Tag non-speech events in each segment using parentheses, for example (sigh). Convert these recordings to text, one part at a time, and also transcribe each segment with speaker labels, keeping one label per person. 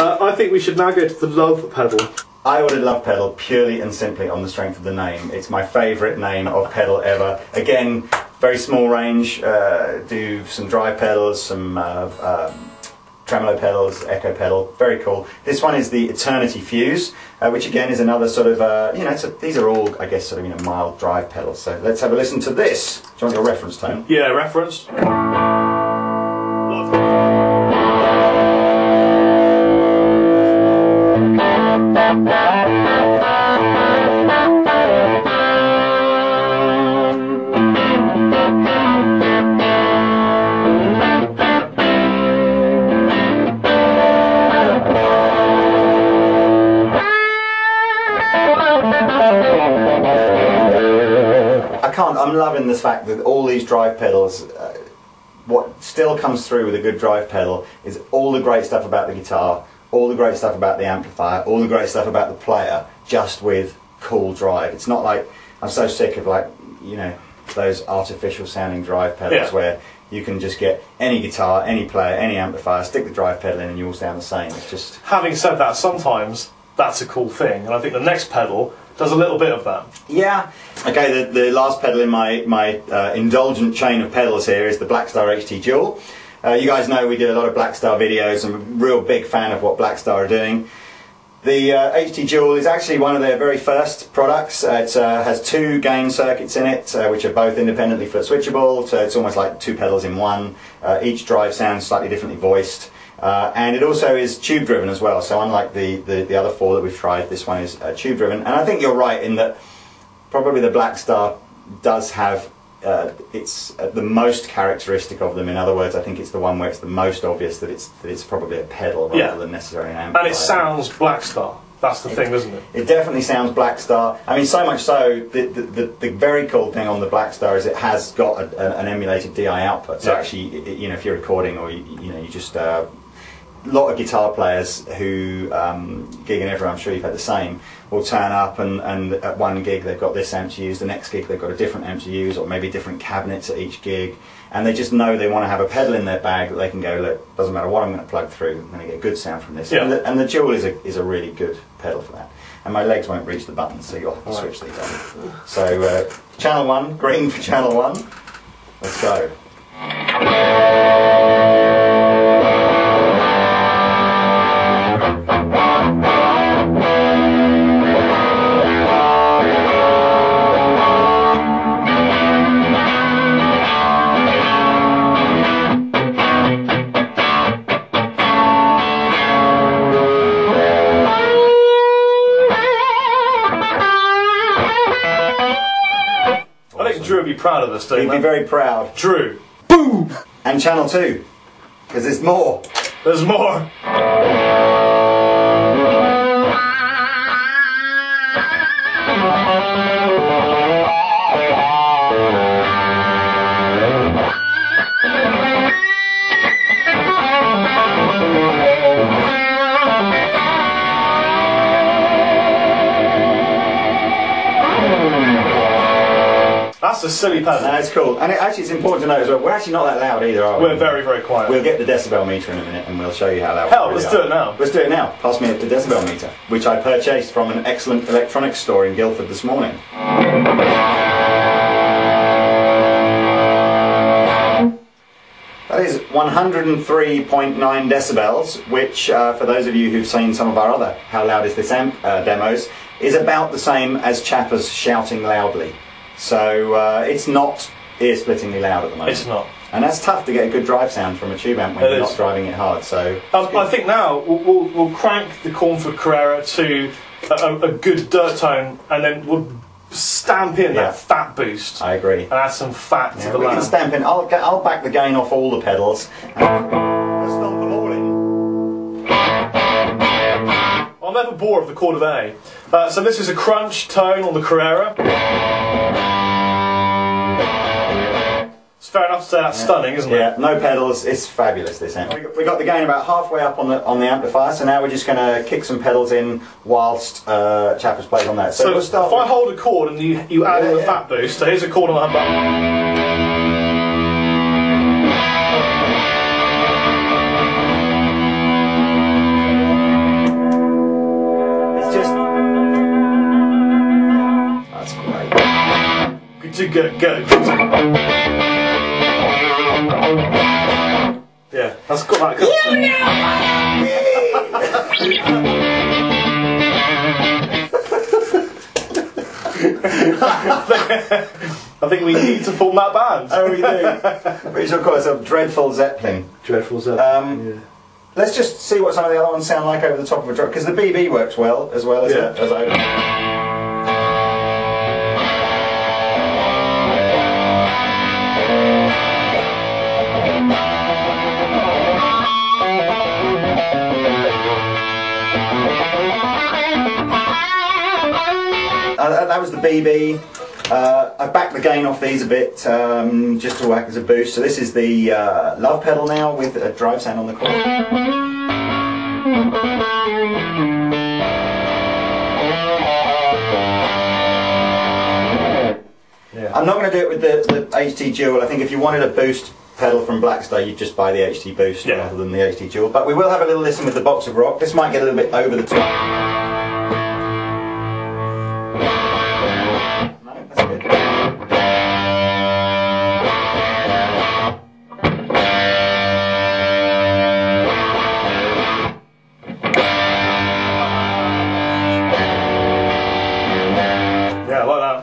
Speaker 1: Uh, I think we should now go to the Lovepedal.
Speaker 2: I ordered Lovepedal purely and simply on the strength of the name. It's my favourite name of pedal ever. Again, very small range. Uh, do some drive pedals, some uh, um, tremolo pedals, echo pedal. Very cool. This one is the Eternity Fuse, uh, which again is another sort of uh, you know a, these are all I guess sort of you know mild drive pedals. So let's have a listen to this. Do you want your reference tone?
Speaker 1: Yeah, reference.
Speaker 2: I'm loving the fact that all these drive pedals. Uh, what still comes through with a good drive pedal is all the great stuff about the guitar, all the great stuff about the amplifier, all the great stuff about the player, just with cool drive. It's not like I'm so sick of like you know those artificial sounding drive pedals
Speaker 1: Yeah.
Speaker 2: where you can just get any guitar, any player, any amplifier, stick the drive pedal in, and you all sound the same. It's just
Speaker 1: Having said that, sometimes that's a cool thing, and I think the next pedal does a little bit of that.
Speaker 2: Yeah. Okay, the, the last pedal in my, my uh, indulgent chain of pedals here is the Blackstar HT Dual. Uh, you guys know we do a lot of Blackstar videos. I'm a real big fan of what Blackstar are doing. The uh, HT Dual is actually one of their very first products. Uh, it uh, has two gain circuits in it, uh, which are both independently foot switchable, so it's almost like two pedals in one. Each drive sounds slightly differently voiced. Uh, and it also is tube driven as well, so unlike the, the, the other four that we've tried, this one is uh, tube driven. And I think you're right in that probably the Blackstar does have uh, it's uh, the most characteristic of them. In other words, I think it's the one where it's the most obvious that it's that it's probably a pedal rather
Speaker 1: Yeah.
Speaker 2: than necessarily an amplifier.
Speaker 1: And it sounds Blackstar. That's the thing, isn't it?
Speaker 2: It definitely sounds Blackstar. I mean, so much so. The, the, the, the very cool thing on the Blackstar is it has got a, a, an emulated DI output. So
Speaker 1: Yeah.
Speaker 2: actually, i- i- you know, if you're recording or you, you know, you just uh, a lot of guitar players who um, gig and everyone, I'm sure you've had the same, will turn up and, and at one gig they've got this amp to use, the next gig they've got a different amp to use, or maybe different cabinets at each gig, and they just know they want to have a pedal in their bag that they can go, look, doesn't matter what I'm going to plug through, I'm going to get a good sound from this.
Speaker 1: Yeah.
Speaker 2: And, the, and the Dual is a, is a really good pedal for that. And my legs won't reach the buttons, so you'll have to
Speaker 1: Right.
Speaker 2: switch these on. So, uh, channel one, green for channel one. Let's go.
Speaker 1: Proud of this, don't
Speaker 2: You'd be very proud.
Speaker 1: True. Boom!
Speaker 2: And channel two, because there's more.
Speaker 1: there's more. That's a silly pedal.
Speaker 2: That's cool. And it, actually, it's important to note as well, we're actually not that loud either, are we?
Speaker 1: We're very, very quiet.
Speaker 2: We'll get the decibel meter in a minute and we'll show you how loud
Speaker 1: Hell,
Speaker 2: really
Speaker 1: let's do it now.
Speaker 2: Let's do it now. Pass me the decibel meter, which I purchased from an excellent electronics store in Guildford this morning. That is 103.9 decibels, which, uh, for those of you who've seen some of our other How Loud Is This Amp uh, demos, is about the same as Chapper's shouting loudly. So uh, it's not ear splittingly loud at the moment.
Speaker 1: It's not.
Speaker 2: And that's tough to get a good drive sound from a tube amp when
Speaker 1: It
Speaker 2: you're
Speaker 1: is.
Speaker 2: not driving it hard. So
Speaker 1: Um, I think now we'll, we'll, we'll crank the Cornford Carrera to a, a, good dirt tone and then we'll stamp in
Speaker 2: Yeah.
Speaker 1: that fat boost
Speaker 2: I agree.
Speaker 1: and add some fat
Speaker 2: Yeah,
Speaker 1: to the
Speaker 2: we can stamp in. I'll, I'll back the gain off all the pedals. And I'll stomp them all in.
Speaker 1: I'm never bored of the chord of A. Uh, so this is a crunch tone on the Carrera. that's uh, yeah. stunning, isn't
Speaker 2: yeah.
Speaker 1: it?
Speaker 2: Yeah, no pedals. It's fabulous, this amp. We got, got the gain about halfway up on the on the amplifier, so now we're just going to kick some pedals in whilst uh, Chappers plays on that. So,
Speaker 1: so
Speaker 2: we'll start
Speaker 1: if I hold a chord and you, you add
Speaker 2: yeah,
Speaker 1: in
Speaker 2: the
Speaker 1: fat boost, so here's a chord on that humbucker. to go, go. That's got that. Kind I think we need to form that band.
Speaker 2: Oh, we do. we shall call ourselves Dreadful Zeppelin.
Speaker 1: Dreadful Zeppelin.
Speaker 2: Um, Let's just see what some of the other ones sound like over the top of a drum, because the BB works well as well as,
Speaker 1: Yeah.
Speaker 2: a, as Uh, that was the BB. Uh, I backed the gain off these a bit um, just to work as a boost. So this is the uh, Lovepedal now with a drive sound on the core.
Speaker 1: yeah.
Speaker 2: I'm not going to do it with the, the HT Dual. I think if you wanted a boost pedal from Blackstar, you'd just buy the HT Boost
Speaker 1: Yeah.
Speaker 2: rather than the HT Dual. But we will have a little listen with the Box of Rock. This might get a little bit over the top.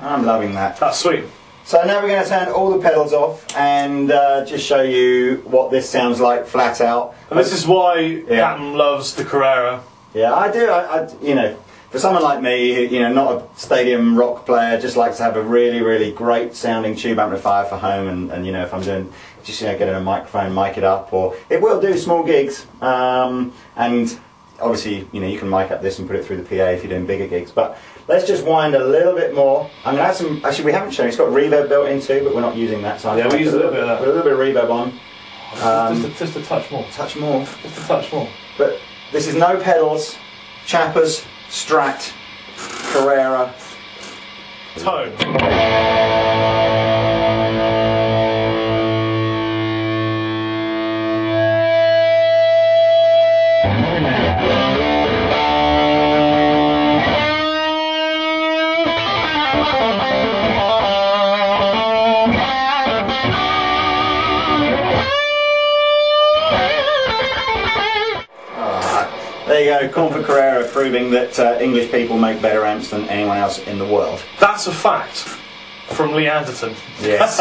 Speaker 1: That.
Speaker 2: I'm loving that.
Speaker 1: That's sweet.
Speaker 2: So now we're going to turn all the pedals off and uh, just show you what this sounds like flat out.
Speaker 1: And this is why Captain loves the Carrera.
Speaker 2: Yeah, I do. I, I, you know, for someone like me, who, you know, not a stadium rock player, just likes to have a really, really great sounding tube amplifier for home, and, and you know, if I'm doing, just you know, getting a microphone, mic it up, or it will do small gigs, um, and obviously, you know, you can mic up this and put it through the PA if you're doing bigger gigs. But let's just wind a little bit more. I'm gonna add some. Actually, we haven't shown. It's got reverb built in too, but we're not using that. So
Speaker 1: Yeah, we use a little bit of that.
Speaker 2: Put a little bit of reverb on. Um,
Speaker 1: just, a, just a touch more.
Speaker 2: touch more.
Speaker 1: Just a touch more.
Speaker 2: But this is no pedals, Chappers, Strat, Carrera.
Speaker 1: Tone.
Speaker 2: There you go, Cornford Carrera proving that uh, English people make better amps than anyone else in the world.
Speaker 1: That's a fact from Lee Anderton.
Speaker 2: Yes.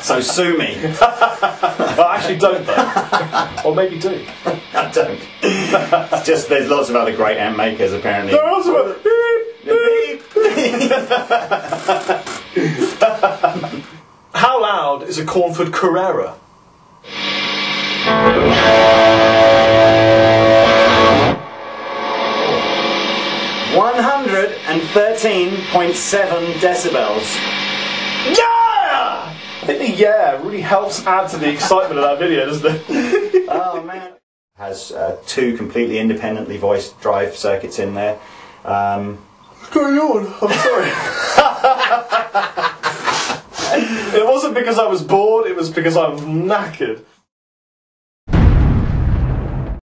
Speaker 2: (laughs) so sue me.
Speaker 1: Well, actually, don't though. (laughs) or maybe do.
Speaker 2: I don't. It's just there's lots of other great amp makers apparently.
Speaker 1: There are also (laughs) a- How loud is a Cornford Carrera?
Speaker 2: 13.7 decibels.
Speaker 1: Yeah! I think the yeah really helps add to the excitement of that video, doesn't it? (laughs)
Speaker 2: oh man. Has uh, two completely independently voiced drive circuits in there. Um,
Speaker 1: What's going on? I'm sorry. (laughs) it wasn't because I was bored, it was because I'm knackered.